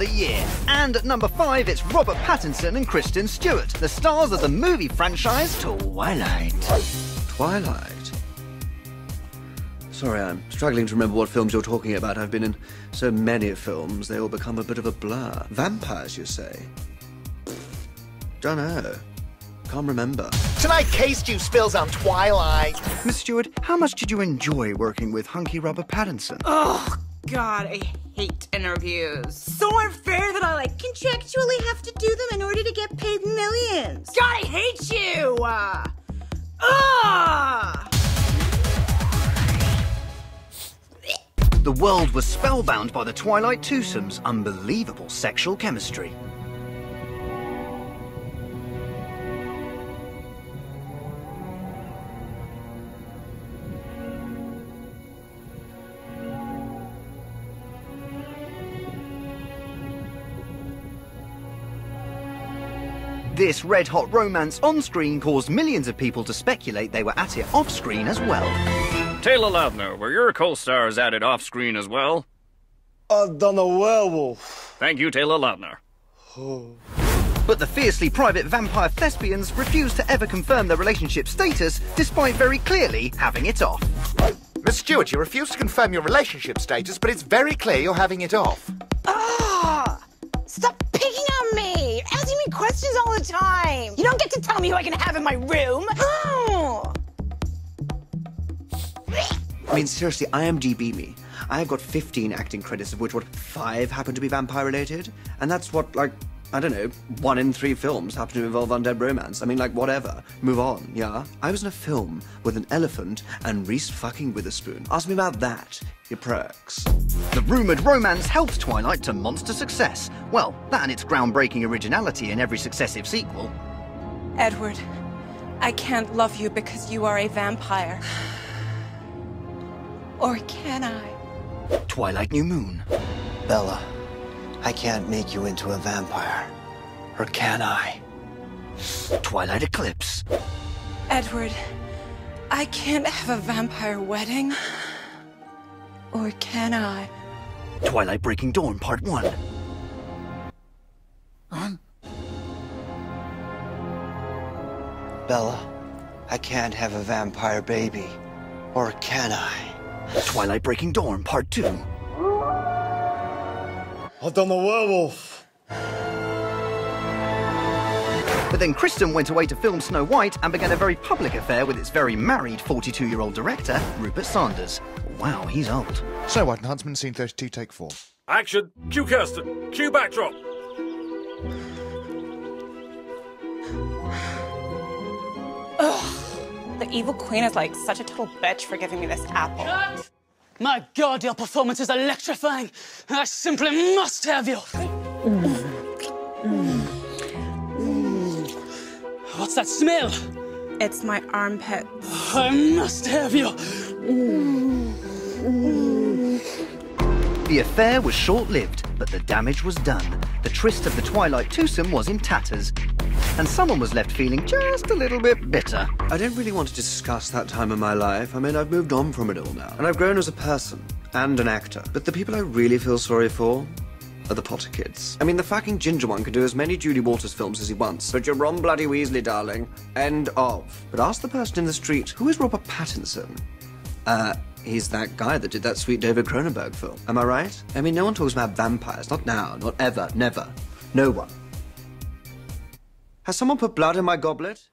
the year. And at number five, it's Robert Pattinson and Kristen Stewart, the stars of the movie franchise Twilight. Twilight? Sorry, I'm struggling to remember what films you're talking about. I've been in so many films, they all become a bit of a blur. Vampires, you say? Dunno. Can't remember. Tonight, Case Juice spills on Twilight. Miss Stewart, how much did you enjoy working with hunky Robert Pattinson? Oh, God, I hate interviews. So unfair that I, like, contractually have to do them in order to get paid millions. God, I hate you! Uh, ugh! The world was spellbound by the Twilight Twosomes' unbelievable sexual chemistry. This red hot romance on screen caused millions of people to speculate they were at it off screen as well. Taylor Lautner, were your co-stars added off-screen as well? I've done a werewolf. Thank you, Taylor Lautner. But the fiercely private vampire thespians refused to ever confirm their relationship status, despite very clearly having it off. Miss Stewart, you refuse to confirm your relationship status, but it's very clear you're having it off. Ah! Stop picking on me! Asking me questions all the time! You don't get to tell me who I can have in my room! Oh! I mean, seriously, IMDb me. I've got 15 acting credits, of which, what, five happen to be vampire related? And that's what, like, I don't know, one in three films happen to involve undead romance. I mean, like, whatever. Move on, yeah? I was in a film with an elephant and Reese fucking Witherspoon. Ask me about that, you perks. The rumoured romance helped Twilight to monster success. Well, that and its groundbreaking originality in every successive sequel. Edward, I can't love you because you are a vampire. Or can I? Twilight New Moon. Bella, I can't make you into a vampire. Or can I? Twilight Eclipse. Edward, I can't have a vampire wedding. Or can I? Twilight Breaking Dawn Part 1. Bella, I can't have a vampire baby. Or can I? Twilight Breaking Dawn Part 2. I've done a werewolf. But then Kristen went away to film Snow White and began a very public affair with its very married 42 year old director, Rupert Sanders. Wow, he's old. Snow White and Huntsman, scene 32, take four. Action. Cue Kirsten. Cue backdrop. The evil queen is like such a total bitch for giving me this apple. My god, your performance is electrifying. I simply must have you. What's that smell? It's my armpit. I must have you. The affair was short lived, but the damage was done. The tryst of the Twilight twosome was in tatters, and someone was left feeling just a little bit bitter. I don't really want to discuss that time in my life. I mean, I've moved on from it all now. And I've grown as a person and an actor. But the people I really feel sorry for are the Potter kids. I mean, the fucking ginger one can do as many Julie Walters films as he wants. But you're Ron Bloody Weasley, darling. End of. But ask the person in the street, who is Robert Pattinson? Uh, he's that guy that did that sweet David Cronenberg film. Am I right? I mean, no one talks about vampires. Not now. Not ever. Never. No one. Has someone put blood in my goblet?